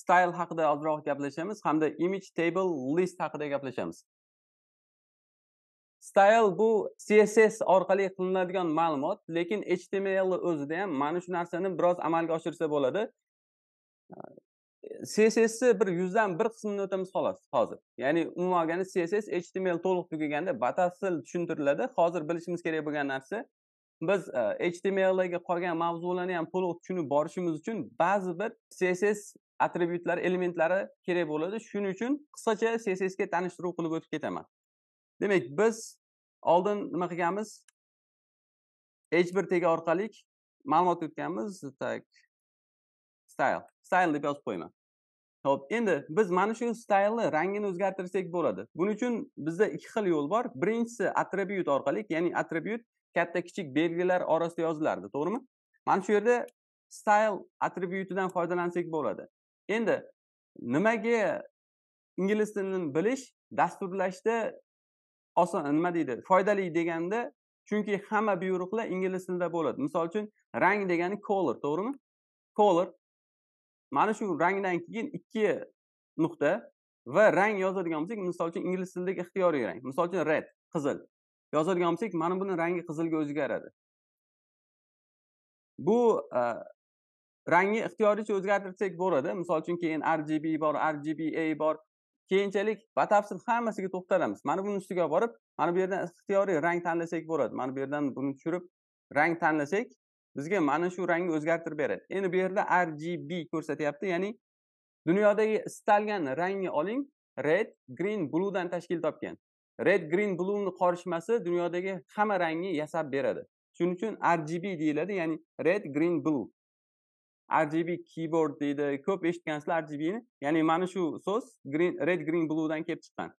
style haqida ozroq gaplashamiz hamda image table list haqida gaplashamiz. Style bu css orqali qilinadigan ma'lumot lekin html o'zida ham mana shu narsani biroz amalga oshirsa bo'ladi. Cssni bir yuzdan bir qismini o'tamiz xolos hozir. Ya'ni umuman olganda css html to'liq tugaganda batafsil tushuntiriladi. Hozir bilishimiz kerak bo'lgan narsa biz htmldagi qolgan mavzularni ham to'liq tushunib borishimiz uchun ba'zi bir css atributlar elementlari kerak bo'ladi. Shuning uchun qisqacha css ga tanishtiruv qilib o'tib ketaman. Demak biz oldin nima qilganmiz? H bir tegi orqali ma'lumot o'tganmiz. Так style. Style deb yozib qo'yaman. Ho'p endi biz mana shu staylni rangini o'zgartirsak bo'ladi. Buning uchun bizda ikki xil yo'l bor. Birinchisi attribut orqali ya'ni attribut katta kichik belgilar orasida yozilardi to'g'rimi? Mana shu yerda style attributidan foydalansak bo'ladi. Endi nimaga ingliz tilini bilish dasturlashda oson nima deydi foydali deganda chunki hamma buyruqlar ingliz tilida bo'ladi. Misol uchun rang degani color to'g'rimi? Color mana shu rangdan keyin ikki nuqta va rang yozadigan bo'lsak misol uchun ingliz tilidagi ixtiyoriy rang. Misol uchun red qizil. Yozadigan bo'lsak mana buni rangi qizilga o'zgaradi. Bu rangni ixtiyoriycha o'zgartirsak bo'ladi. Misol uchun keyin rgb bor rgba bor. Keyinchalik batafsil hammasiga to'xtalamiz. Mana buni ustiga borib mana bu yerdan ixtiyoriy rang tanlasak bo'ladi. Mana bu yerdan buni tushirib rang tanlasak bizga mana shu rangni o'zgartirib beradi. Endi bu yerda rgb ko'rsatyapti ya'ni dunyodagi istalgan rangni oling. Red green bluedan tashkil topgan. Red green blueni qorishmasi dunyodagi hamma rangni yasab beradi. Shuning uchun rgb deyiladi ya'ni red green blue. Rgb keyboard deydi. Ko'p eshitgansizlar rgbni ya'ni mana shu so'z green red green bluedan kelib chiqqan.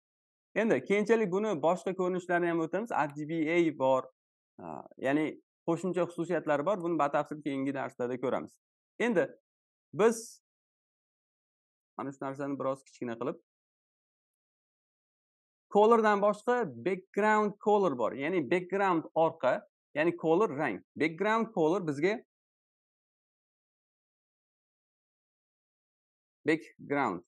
Endi keyinchalik buni boshqa ko'rinishlarini ham o'tamiz. Rgba bor. Ya'ni qo'shimcha xususiyatlari bor. Buni batafsil keyingi darslarda ko'ramiz. Endi biz mana shu narsani biroz kichkina qilib colordan boshqa background color bor. Ya'ni background orqa ya'ni color rang. Background color bizga background.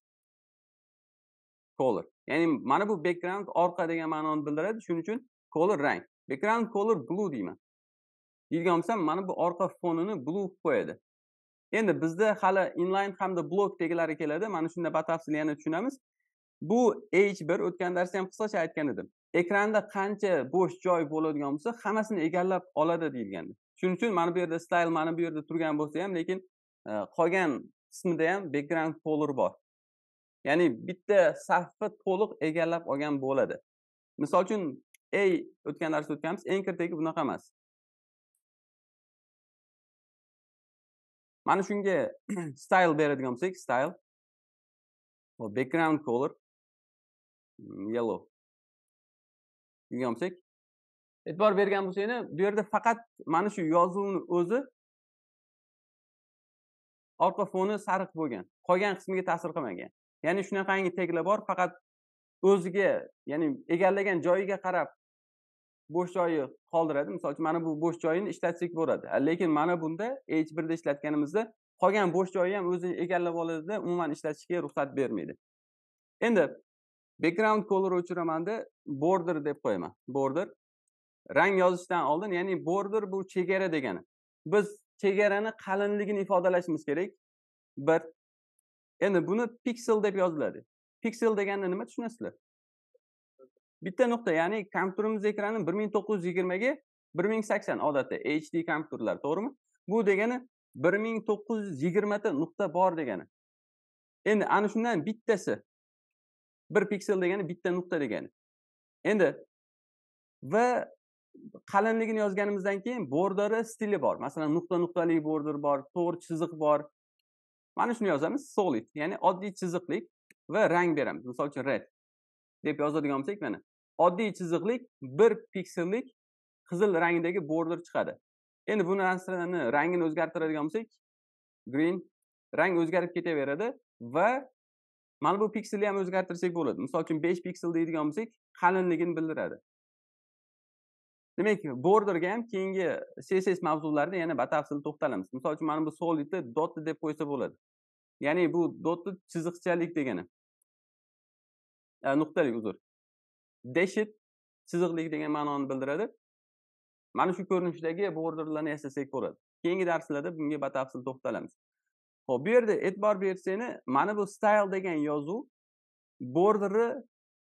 Color. Ya'ni mana bu background orqa degan ma'noni bildiradi. Shuning uchun color rang. Background color blue deyman. Deydigan bo'lsam mana bu orqa fonini blue qilib qo'yadi. Endi bizda hali inline hamda block deganlari keladi. Mana shunda batafsil yana tushunamiz. Bu h1 o'tgan darsda ham qisqacha aytgan edim. Ekranda qancha bo'sh joy bo'ladigan bo'lsa hammasini egallab oladi deyilgandi. Shuning uchun mana bu yerda style mana bu yerda turgan bo'lsa ham lekin e, qolgan qismida ham background color bor. Ya'ni bitta safni to'liq egallab olgan bo'ladi. Misol uchun a o'tgan darsda o'tganmiz enkertagi bunaqa emas. Mana shunga style beradigan bo'lsak style. Background color. Hmm, yellow. Degan bo'lsak e'tibor bergan bo'lsanglar bu yerda faqat mana shu yozuvni o'zi orqa foni sariq bo'lgan qolgan qismiga ta'sir qilmagan. Ya'ni shunaqangi teglar bor faqat o'ziga ya'ni egallagan joyiga qarab bo'sh joyi qoldiradi. Misol uchun mana bu bo'sh joyini ishlatsak bo'ladi. Lekin mana bunda h birda ishlatganimizda qolgan bo'sh joyi ham o'zini egallab oladida umuman ishlatishga ruxsat bermaydi. Endi background color o'chiramanda border deb qo'yaman. Border. Rang yozishdan oldin ya'ni border bu chegara degani. Biz chegarani qalinligini ifodalashimiz kerak. Bir endi buni piksel deb yoziladi. Piksel deganda nima tushunasizlar? Bitta nuqta ya'ni kompyuterimiz ekrani bir ming to'qqiz yuz yigirmaga bir ming sakson odatda hd kompyuterlar to'g'rimi? Bu degani bir ming to'qqiz yuz yigirmata nuqta bor degani. Endi ana shundan bittasi bir piksel degani bitta nuqta degani. Endi va qalinligini yozganimizdan keyin borderi stili bor. Masalan nuqta nuqtali border bor to'g'ri chiziq bor. Mana shuni yozamiz solid ya'ni oddiy chiziqlik va rang beramiz. Misol uchun red deb yozadigan bo'lsak mana oddiy chiziqlik bir piksellik qizil rangdagi border chiqadi. Endi bu narsani rangini o'zgartiradigan bo'lsak green rang o'zgarib ketaveradi va mana bu pikselni ham o'zgartirsak bo'ladi. Misol uchun besh piksel deydigan bo'lsak qalinligini bildiradi. Demak borderga ham keyingi css mavzularida yana batafsil to'xtalamiz. Misol uchun mana bu solidni dot deb qo'ysa bo'ladi. Ya'ni bu dotni chiziqchalik degani. Nuqtalik uzr. Deshit chiziqlik degan ma'noni bildiradi. Mana shu ko'rinishdagi borderlarni yasasak bo'ladi. Keyingi darslarda bunga batafsil to'xtalamiz. Ho'p bu yerda e'tibor bersangiz mana bu style degan yozuv borderni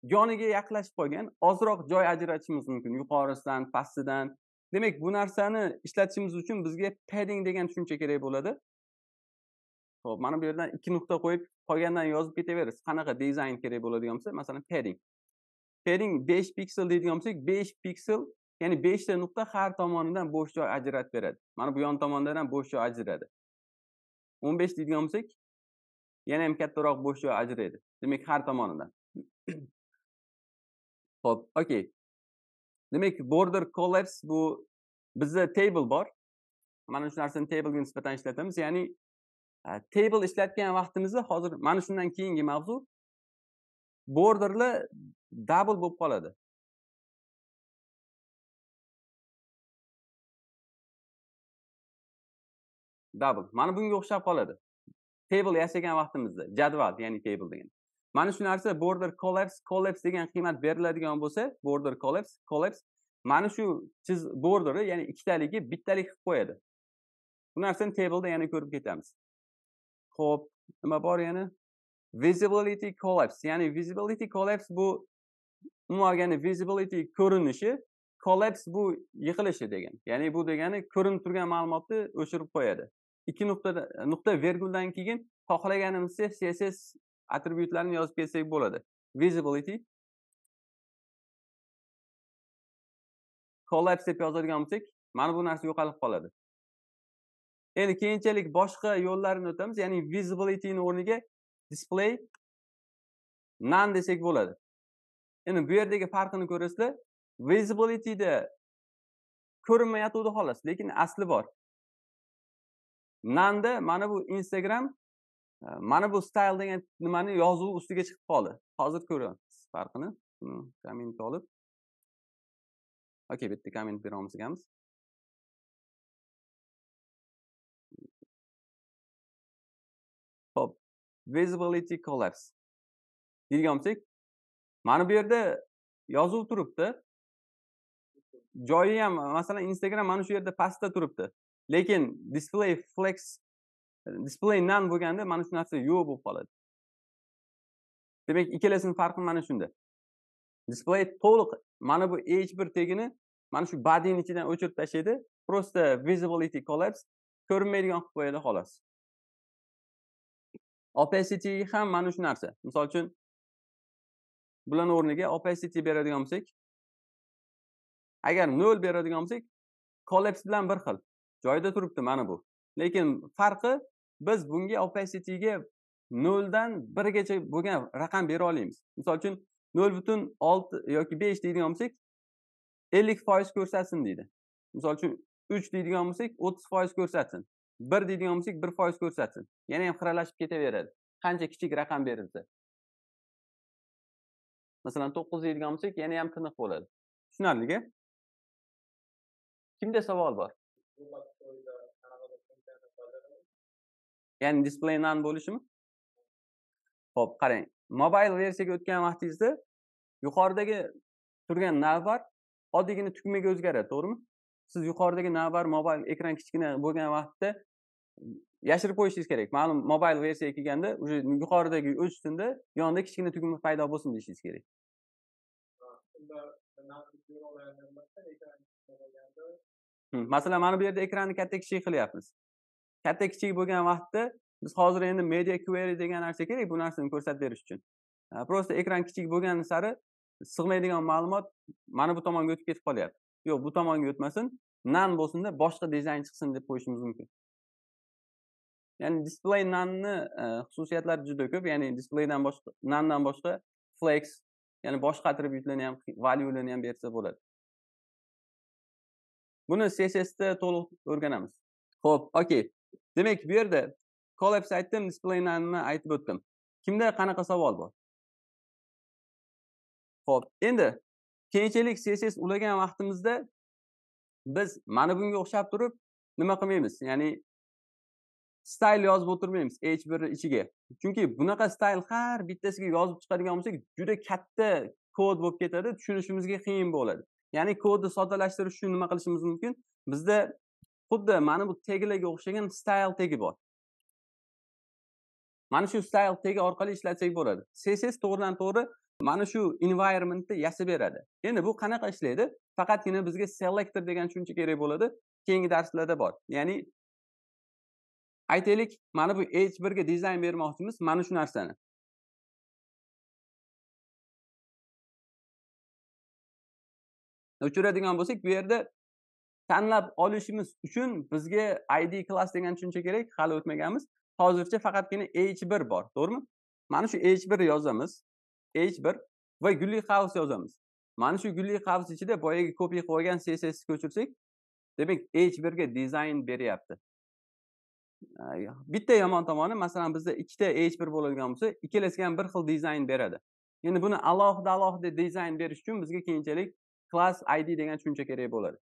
yoniga yaqinlashib qolgan ozroq joy ajratishimiz mumkin yuqorisidan pastidan. Demak bu narsani ishlatishimiz uchun bizga padding degan tushuncha kerak bo'ladi. Ho'p mana bu yerdan ikki nuqta qo'yib qolgandan yozib ketaverasiz. Qanaqa dizayn kerak bo'ladigan bo'lsa masalan padding. Padding besh piksel deydigan bo'lsak besh piksel ya'ni beshta nuqta har tomonidan bo'sh joy ajratib beradi. Mana bu yon tomondan ham bo'sh joy ajradi o'n besh deydigan bo'lsak yana ham kattaroq bo'sh joy ajraydi. Demak har tomonidan. Ho'p okey. Demak border collapse bu bizda table bor. Mana shu narsani tablega nisbatan ishlatamiz. Ya'ni e, table ishlatgan vaqtimizda hozir mana shundan keyingi mavzu borderlar double bo'lib qoladi. Double. Mana bunga o'xshab qoladi. Table yasagan vaqtimizda. Jadval ya'ni table degan mana shu narsa border collapse collapse degan qiymat beriladigan bo'lsa border collapse collapse. Mana shu chiz borderni ya'ni ikkitaligi bittalik qilib qo'yadi. Bu narsani tableda yana ko'rib ketamiz. Ho'p nima bor yana? Visibility collapse ya'ni visibility collapse bu umuman olganda visibility ko'rinishi collapse bu yiqilishi degan. Ya'ni bu degani ko'rinib turgan ma'lumotni o'chirib qo'yadi. Ikki nuqta nuqta verguldan keyin xohlaganimizcha css attribyutlarini yozib kelsak bo'ladi. Visibility collapse deb yozadigan bo'lsak mana bu narsa yo'qolib qoladi. Endi keyinchalik boshqa yo'llarini o'tamiz ya'ni visibilityni o'rniga display none desak bo'ladi. Endi bu yerdagi farqini ko'rasizlar visibilityda ko'rinmayotgandi xolos lekin asli bor. Nanda mana bu instagram mana bu style degan nimani yozuvi ustiga chiqib qoldi. Hozir ko'ryapsiz farqini. Komment olib. Okey bitta komment beramiz ekanmiz Hop, visibility collapse deydigan bo'lsak mana bu yerda yozuv turibdi. Joyi ham masalan instagram mana shu yerda pastda turibdi. Lekin display flex display none bo'lganda mana shu narsa yo'q bo'lib qoladi. Demak ikkalasini farqi mana shunda. Display to'liq mana bu h bir tegini mana shu bodyni ichidan o'chirib tashlaydi просто visibility collapse ko'rinmaydigan qilib qo'yadi xolos. Opacity ham mana shu narsa. Misol uchun bularni o'rniga opacity beradigan bo'lsak agar nol beradigan bo'lsak collapse bilan bir xil joyida turibdi mana bu. Lekin farqi biz bunga opacityga noldan birgacha bo'lgan raqam bera olamiz. Misol uchun nol butun olti yoki besh deydigan bo'lsak ellik foiz ko'rsatsin deydi. Misol uchun uch deydigan bo'lsak o'ttiz foiz ko'rsatsin. Bir deydigan bo'lsak bir foiz ko'rsatsin. Yana ham xiralashib ketaveradi. Qancha kichik raqam berilsa. Masalan to'qqiz deydigan bo'lsak yana ham tiniq bo'ladi. Tushunarlika kimda savol bor? Ya'ni display nan bo'lishimi? Ho'p qarang. Mobile versiyaga o'tgan vaqtingizda yuqoridagi turgan navbar oddiygina tugmaga o'zgaradi to'g'rimi? Siz yuqoridagi navbar mobil ekran kichkina bo'lgan vaqtda yashirib qo'yishingiz kerak. Ma'lum mobile versiyaga kelganda уже yuqoridagi o'chsinda yonida kichkina tugma paydo bo'lsin deyishingiz kerak. Masalan mana bu yerda ekranni katta kichik qilyapmiz. Katta kichik bo'lgan vaqtda biz hozir endi media query degan narsa kerak bu narsani ko'rsatib berish uchun. E, Просто ekran kichik bo'lgani sari sig'maydigan ma'lumot mana bu tomonga o'tib ketib qolyapti. Yo'q bu tomonga o'tmasin nan bo'lsinda boshqa dizayn chiqsin deb qo'yishimiz mumkin. Ya'ni display nanni e, xususiyatlari juda ko'p ya'ni displaydan boshqa nandan boshqa flex ya'ni boshqa attributlarni ham valuelarni ham bersa bo'ladi. Buni cssda to'liq o'rganamiz. Ho'p okey. Demak bu yerda collapse aytdim display nanni aytib o'tdim. Kimda qanaqa savol bor? Ho'p endi keyinchalik css ulagan vaqtimizda biz mana bunga o'xshab turib nima qilmaymiz? Ya'ni style yozib o'tirmaymiz h1 ichiga. Chunki bunaqa style har bittasiga yozib chiqadigan bo'lsak juda katta kod bo'lib ketadi tushunishimizga qiyin bo'ladi. Ya'ni kodni soddalashtirish uchun nima qilishimiz mumkin? Bizda xuddi mana bu taglarga o'xshagan style tegi bor. Mana shu style tegi orqali ishlatsak bo'ladi css to'g'ridan to'g'ri mana shu environmentni yasab beradi. Endi bu qanaqa ishlaydi? Faqatgina bizga selector degan tushuncha kerak bo'ladi. Keyingi darslarda bor. Ya'ni aytaylik mana bu h birga dizayn bermoqchimiz mana shu narsani. O'chiradigan bo'lsak bu yerda tanlab olishimiz uchun bizga id class degan tushuncha kerak hali o'tmaganmiz. Hozircha faqatgina h bir bor to'g'rimi? Mana shu h bir yozamiz. H bir va gulli house yozamiz. Mana shu gulli house ichida boyagi kopiya qilib olgan css ko'chirsak demak h birga dizayn beryapti. Bitta yomon tomoni masalan bizda ikkita h bir bo'ladigan bo'lsa ikkalasiga ham bir xil dizayn beradi. Endi buni alohida alohida dizayn berish uchun bizga keyinchalik class id degan tushuncha kerak bo'ladi.